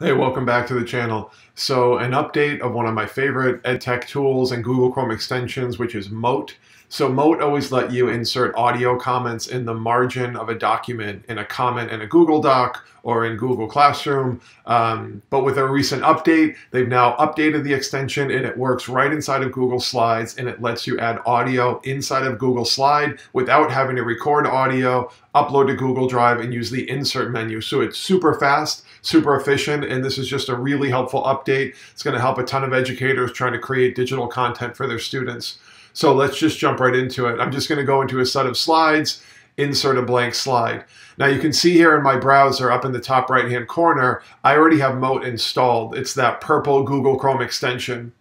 Hey, welcome back to the channel. So an update of one of my favorite EdTech tools and Google Chrome extensions, which is Mote. So Mote always let you insert audio comments in the margin of a document in a comment in a Google Doc or in Google Classroom. Um, but with a recent update, they've now updated the extension and it works right inside of Google Slides and it lets you add audio inside of Google Slide without having to record audio, upload to Google Drive and use the insert menu. So it's super fast, super efficient, and this is just a really helpful update. It's going to help a ton of educators trying to create digital content for their students. So let's just jump right into it. I'm just going to go into a set of slides, insert a blank slide. Now you can see here in my browser up in the top right hand corner, I already have Mote installed. It's that purple Google Chrome extension.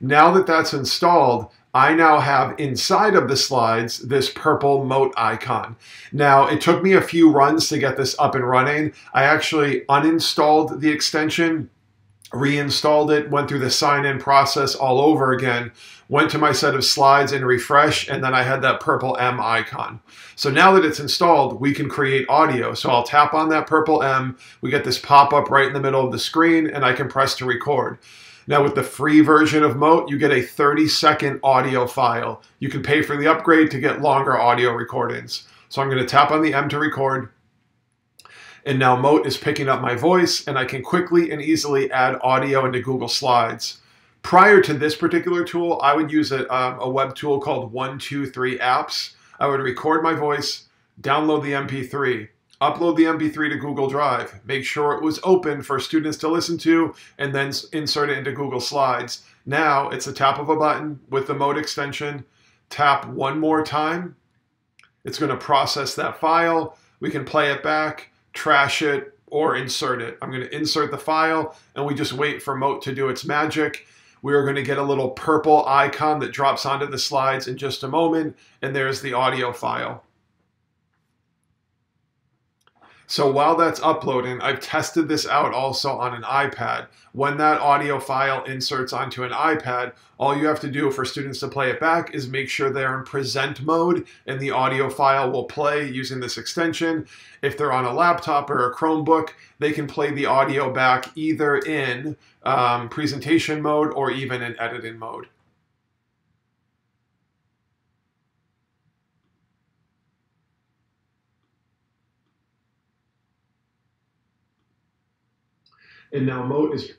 Now that that's installed, I now have inside of the slides this purple Mote icon. Now, it took me a few runs to get this up and running. I actually uninstalled the extension reinstalled it, went through the sign in process all over again, went to my set of slides and refresh, and then I had that purple M icon. So now that it's installed, we can create audio. So I'll tap on that purple M, we get this pop up right in the middle of the screen, and I can press to record. Now with the free version of Mote, you get a 30 second audio file. You can pay for the upgrade to get longer audio recordings. So I'm gonna tap on the M to record, and now Mote is picking up my voice and I can quickly and easily add audio into Google Slides. Prior to this particular tool, I would use a, um, a web tool called 123 Apps. I would record my voice, download the MP3, upload the MP3 to Google Drive, make sure it was open for students to listen to, and then insert it into Google Slides. Now it's a tap of a button with the Mote extension. Tap one more time. It's going to process that file. We can play it back trash it, or insert it. I'm going to insert the file and we just wait for Mote to do its magic. We are going to get a little purple icon that drops onto the slides in just a moment, and there's the audio file. So while that's uploading, I've tested this out also on an iPad. When that audio file inserts onto an iPad, all you have to do for students to play it back is make sure they're in present mode and the audio file will play using this extension. If they're on a laptop or a Chromebook, they can play the audio back either in um, presentation mode or even in editing mode. And now Mote is.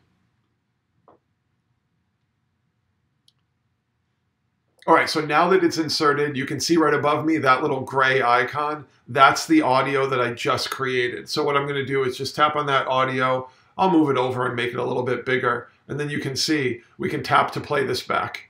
All right, so now that it's inserted, you can see right above me that little gray icon. That's the audio that I just created. So what I'm going to do is just tap on that audio. I'll move it over and make it a little bit bigger. And then you can see we can tap to play this back.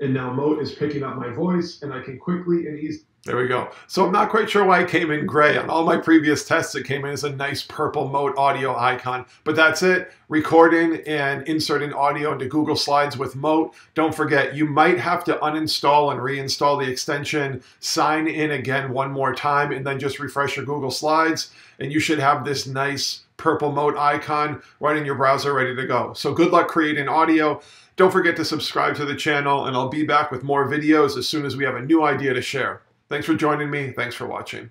And now Mote is picking up my voice and I can quickly and easily there we go. So I'm not quite sure why it came in gray. On all my previous tests, it came in as a nice purple Mote audio icon. But that's it. Recording and inserting audio into Google Slides with Mote. Don't forget, you might have to uninstall and reinstall the extension, sign in again one more time, and then just refresh your Google Slides. And you should have this nice purple Mote icon right in your browser ready to go. So good luck creating audio. Don't forget to subscribe to the channel, and I'll be back with more videos as soon as we have a new idea to share. Thanks for joining me. Thanks for watching.